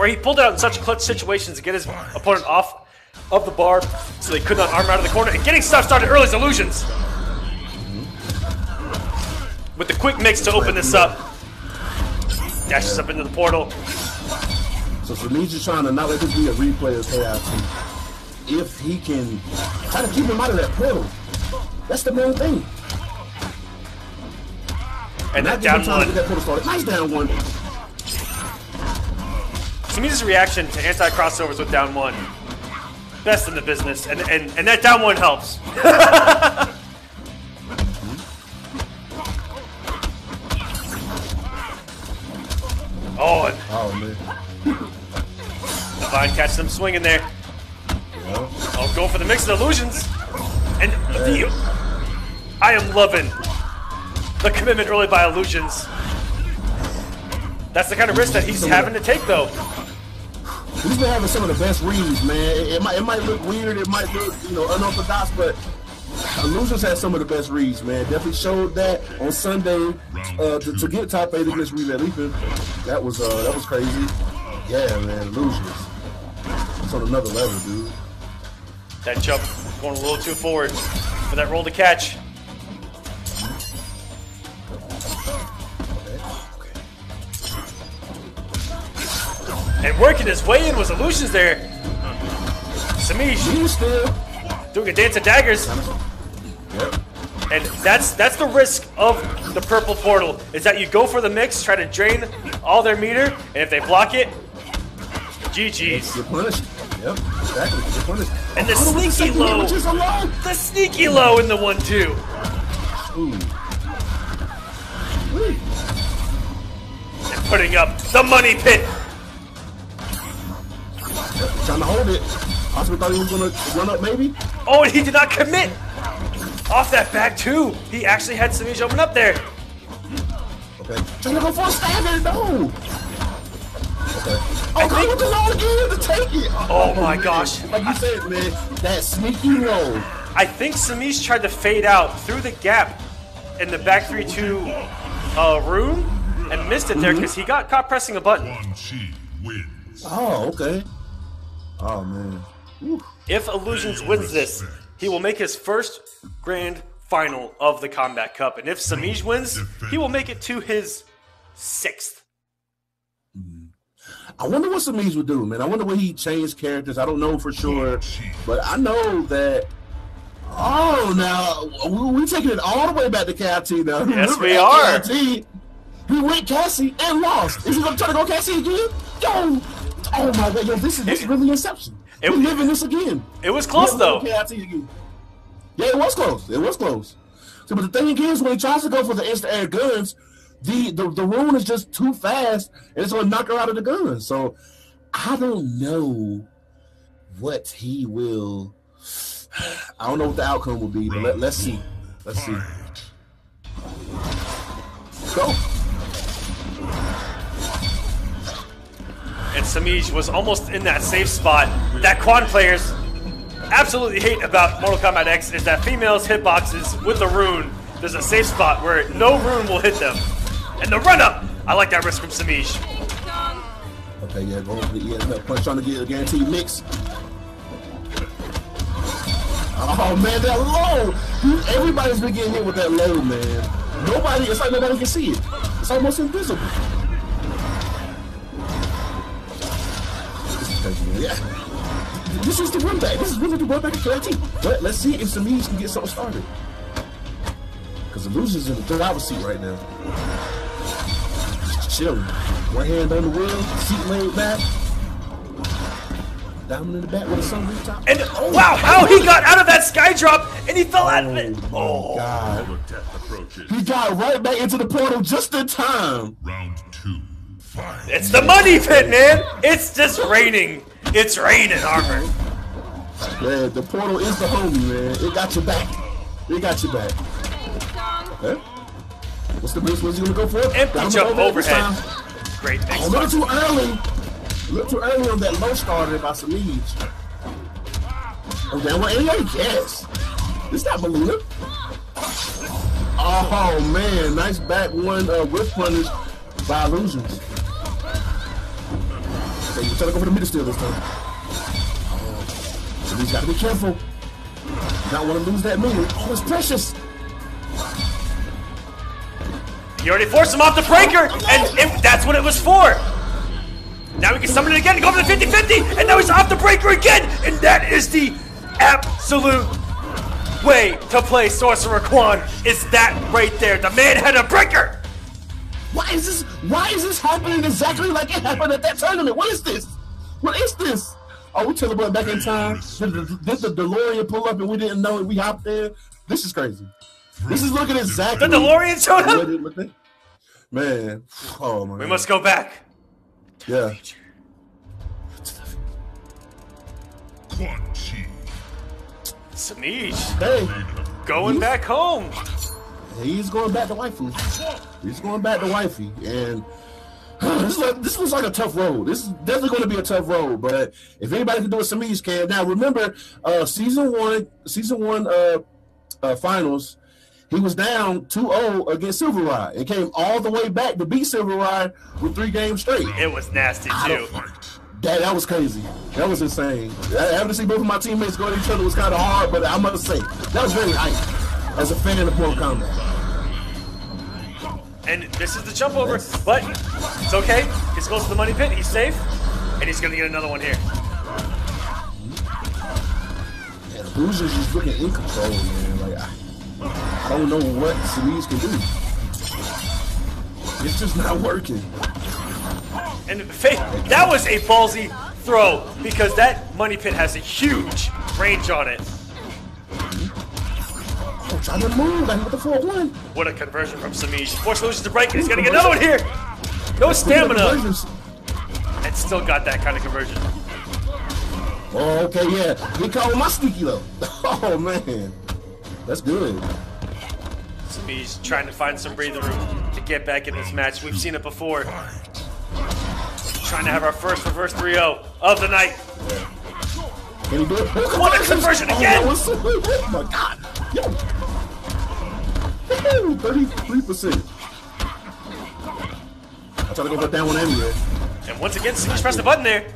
where he pulled it out in such clutch situations to get his opponent off of the bar so they could not arm out of the corner. And getting stuff started early is iLuusions. With the quick mix to open this up. Dashes up into the portal. So just trying to not let this be a replay of KIT. If he can try to keep him out of that portal, that's the main thing. And Not that down one. that. Nice down one. Semiij's reaction to anti-crossovers with down one. Best in the business. And, and, and that down one helps. oh, and Oh man. Divine catches him swinging there. Yeah. Oh, going for the mix of iLuusions. And the, I am loving the commitment early by iLuusions. That's the kind of risk that he's having to take, though. He's been having some of the best reads, man. It, it might it might look weird, it might look you know unorthodox, but iLuusions had some of the best reads, man. Definitely showed that on Sunday uh, to, to get top eight against Relay Leaping. That was uh, that was crazy. Yeah, man, iLuusions. It's on another level, dude. That jump going a little too forward for that roll to catch. And working his way in was iLuusions there. Semiij doing a dance of daggers. Yep. And that's that's the risk of the purple portal is that you go for the mix, try to drain all their meter, and if they block it, GG's. You're punished. Yep, exactly. You're punished. And the Oh, sneaky low. Which is alone. The sneaky low in the one two. Ooh. And putting up the money pit. Trying to hold it. Possibly thought he was gonna run up, maybe. Oh, and he did not commit. Off that back too. He actually had Semiij open up there. Okay. Trying to go for a standard, no. Okay. Oh, I God, think- with the low again to take it. Oh, my man. gosh. Like you said, man, that sneaky low. I think Semiij tried to fade out through the gap in the back 3-2 uh, room and missed it there because he got caught pressing a button. Quan wins. Oh, okay. Oh man. If iLuusions wins this, he will make his first grand final of the Kombat Cup. And if Semiij wins, he will make it to his sixth. Mm-hmm. I wonder what Semiij would do, man. I wonder what he changed characters. I don't know for sure, but I know that. Oh, now we're taking it all the way back to KIT now. Yes, Remember we are. KIT, he went Cassie and lost. Is he gonna try to go Cassie again? Yo, oh my god, yo, this is this is really Inception. It- We're living this again. It was close, We're though. living KIT again. Yeah, it was close. It was close. So, but the thing is, when he tries to go for the instant air guns, the, the the rune is just too fast, and it's gonna knock her out of the gun. So, I don't know what he will. I don't know what the outcome will be, but let, let's see. Let's see. Go. And Semiij was almost in that safe spot that quad players absolutely hate about Mortal Kombat X is that females hit boxes with the rune. There's a safe spot where no rune will hit them. And the run up, I like that risk from Semiij. Okay, yeah, go for the ESF punch, trying to get a guaranteed mix. Oh man, that low! Everybody's been getting hit with that low, man. Nobody, it's like nobody can see it. It's almost invisible. Yeah. This is the run back. This is really the run back of KIT. But let's see if Semiij can get something started. Because the loser's in the driver's seat right now. Just chilling. One hand on the wheel, seat laid back. Diamond in the back with a sunroof top. And oh, wow, how he got out of that sky drop and he fell out of it. Oh, God. Hour death approaches. He got right back into the portal just in time. Round two. Fight. It's the money pit, man. It's just raining. It's raining armor. Man, the portal is the homie, man. It got your back. It got your back. Okay. What's the best? What's he gonna go for? Empty jump overhead. time. Great, A thanks. little too early. A little too early on that low starter by Semiij. Oh, that one, yeah, yes. It's not Mileena. Oh, man. Nice back one uh, whip punish by iLuusions. Okay, you trying to go for the middle steal this time. So he's got to be careful. Not want to lose that minute. Oh, it's precious. You already forced him off the breaker, and it, that's what it was for. Now we can summon it again and go for the 50-50, and now he's off the breaker again, and that is the absolute way to play Sorcerer Quan. Is that right there? The man had a breaker. Why is this? Why is this happening exactly like it happened at that tournament? What is this? What is this? Oh, we teleported back in time. Did the, did the DeLorean pull up and we didn't know it? We hopped there. This is crazy. This is looking exactly. The DeLorean showed up. it looked like. Man, oh my We God. must go back. Yeah. Quan Chi. Hey, going back home. He's going back to wifey. He's going back to wifey, and this, is like, this looks like a tough road. This is definitely going to be a tough road. But if anybody can do it, Semiij can. Now remember, uh, season one, season one uh, uh, finals, he was down 2-0 against Silver Rod and came all the way back to beat Silver Rod with three games straight. It was nasty too. That, that was crazy. That was insane. I- Having to see both of my teammates go at each other was kind of hard, but I must say that was very hype as a fan of Mortal Kombat. And this is the jump over, but it's okay. He's close to the money pit. He's safe, and he's gonna get another one here. Yeah, the Bruiser's just looking in control, man. Like I, I don't know what Semiij can do. It's just not working. And Faith, that was a ballsy throw because that money pit has a huge range on it. Trying to move. I hit the 4-1. What a conversion from Semiij. Force loses the break, and he's gonna get another one here. No stamina, and still got that kind of conversion. Oh, okay, yeah. He called my sneaky though. Oh man, that's good. Semiij trying to find some breathing room to get back in this match. We've seen it before. Trying to have our first reverse 3-0 of the night. Can he do it? What a conversion oh, again! Oh, so- oh my god. Yo. Thirty-three percent. I try to go for that one anyway. And once again, Semiij pressed the button there.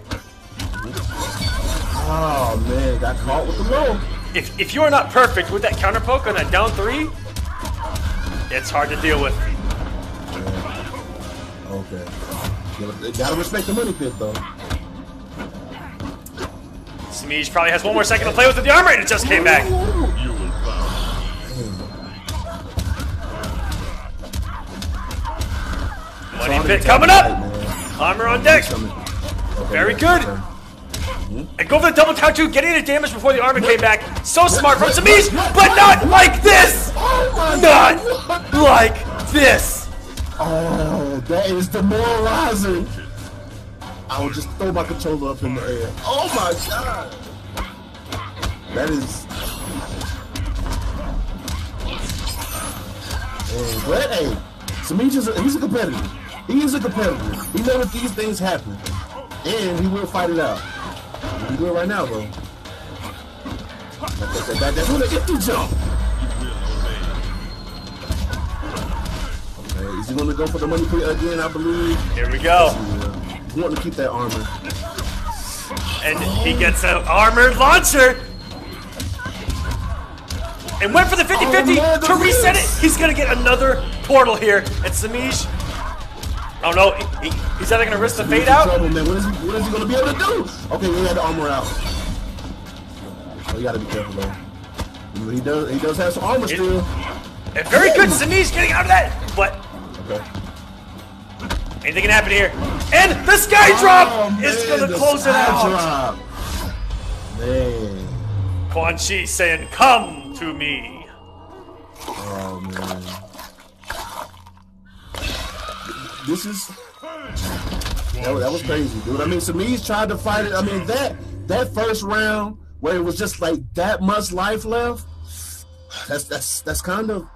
Oh man, got caught with the roll. If, if you are not perfect with that counter poke on that down three, it's hard to deal with. Okay. Gotta, gotta respect the money pit though. Semiij probably has one more second to play with it. The arm rate just came back. Coming up. Armor on deck. Very good. And go for the double two, getting the damage before the armor came back. So smart from Semiij, but not like this. Not like this. Oh, that is demoralizing. I would just throw my controller up in the air. Oh my god. That is. But hey, Semiij is a, he's a competitor. He is a competitor. He knows that these things happen, and he will fight it out. He do it right now, though. That, that, that, that's what an empty jump. Okay, is he gonna go for the money pit again? I believe. Here we go. Uh, he want to keep that armor. And he gets an armored launcher. And went for the 50 Oh, man, 50 the to reset it. He's going to get another portal here. And Semiij. Oh no, he, he- he's either going to risk the fade out. Trouble, man. What is he? What is he gonna be able to do? Okay, we had the armor out. Oh, you gotta be careful man. He does. He does have some armor still. And very good, Semiij getting out of that. But Okay. anything can happen here. And the sky oh, drop Oh, is man, going to close it out. drop. Man. Quan Chi saying, "Come to me." Oh man. This is that, was- that was crazy, dude. I mean, Semiij tried to fight it. I mean, that that first round where it was just like that much life left. That's that's that's kind of